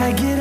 I get